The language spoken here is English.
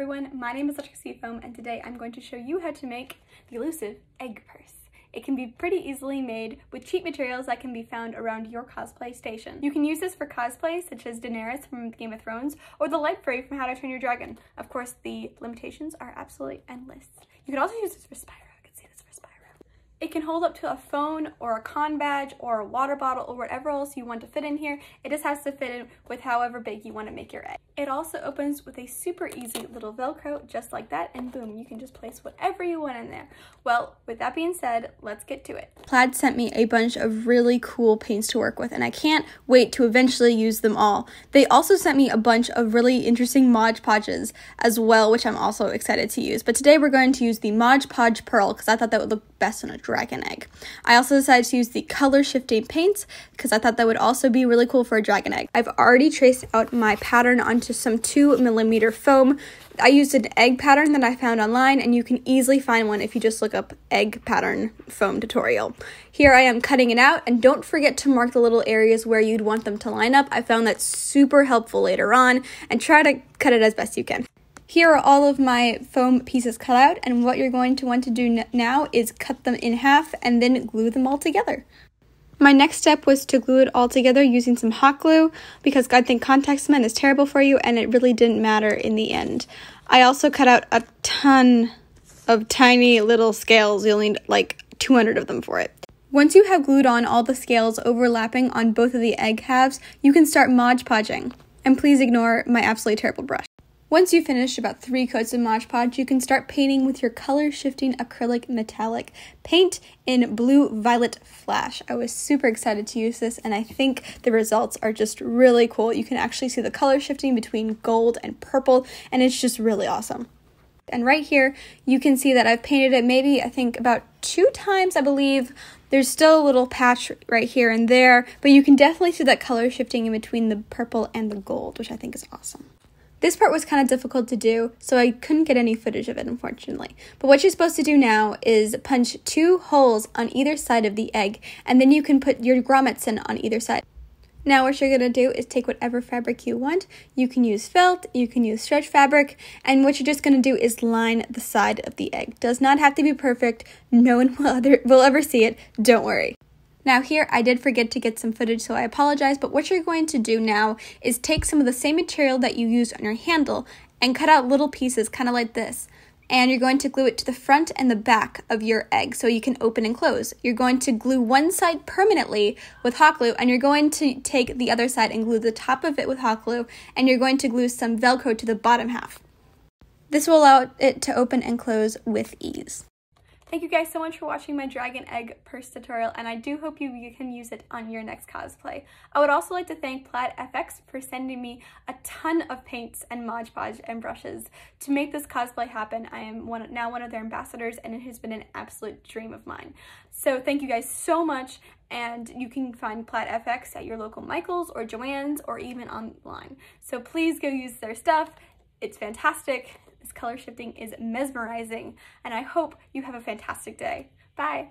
everyone, my name is Electric Seafoam and today I'm going to show you how to make the elusive egg purse. It can be pretty easily made with cheap materials that can be found around your cosplay station. You can use this for cosplay such as Daenerys from Game of Thrones or the Light Fury from How to Train Your Dragon. Of course, the limitations are absolutely endless. You can also use this for Spyro. It can hold up to a phone or a con badge or a water bottle or whatever else you want to fit in here. It just has to fit in with however big you want to make your egg. It also opens with a super easy little Velcro just like that and boom, you can just place whatever you want in there. Well, with that being said, let's get to it. Plaid sent me a bunch of really cool paints to work with and I can't wait to eventually use them all. They also sent me a bunch of really interesting Mod Podges as well, which I'm also excited to use. But today we're going to use the Mod Podge Pearl because I thought that would look best on a dragon egg. I also decided to use the color shifting paints because I thought that would also be really cool for a dragon egg. I've already traced out my pattern onto some two millimeter foam. I used an egg pattern that I found online and you can easily find one if you just look up egg pattern foam tutorial. Here I am cutting it out and don't forget to mark the little areas where you'd want them to line up. I found that super helpful later on and try to cut it as best you can. Here are all of my foam pieces cut out and what you're going to want to do now is cut them in half and then glue them all together. My next step was to glue it all together using some hot glue because I think contact cement is terrible for you and it really didn't matter in the end. I also cut out a ton of tiny little scales. You'll need like 200 of them for it. Once you have glued on all the scales overlapping on both of the egg halves, you can start Mod Podging. And please ignore my absolutely terrible brush. Once you finish about three coats of Mod Podge, you can start painting with your color shifting acrylic metallic paint in blue violet flash. I was super excited to use this and I think the results are just really cool. You can actually see the color shifting between gold and purple and it's just really awesome. And right here, you can see that I've painted it maybe, I think, about two times, I believe. There's still a little patch right here and there, but you can definitely see that color shifting in between the purple and the gold, which I think is awesome. This part was kind of difficult to do, so I couldn't get any footage of it, unfortunately. But what you're supposed to do now is punch two holes on either side of the egg, and then you can put your grommets in on either side. Now what you're to do is take whatever fabric you want. You can use felt, you can use stretch fabric, and what you're just to do is line the side of the egg. Does not have to be perfect. No one will, other, will ever see it. Don't worry. Now here, I did forget to get some footage, so I apologize, but what you're going to do now is take some of the same material that you used on your handle and cut out little pieces, kind of like this. And you're going to glue it to the front and the back of your egg so you can open and close. You're going to glue one side permanently with hot glue, and you're going to take the other side and glue the top of it with hot glue, and you're going to glue some Velcro to the bottom half. This will allow it to open and close with ease. Thank you guys so much for watching my dragon egg purse tutorial and I do hope you, you can use it on your next cosplay. I would also like to thank Plaid FX for sending me a ton of paints and Mod Podge and brushes to make this cosplay happen. I am one, now one of their ambassadors and it has been an absolute dream of mine. So thank you guys so much and you can find Plaid FX at your local Michaels or Joann's or even online. So please go use their stuff. It's fantastic color shifting is mesmerizing, and I hope you have a fantastic day. Bye!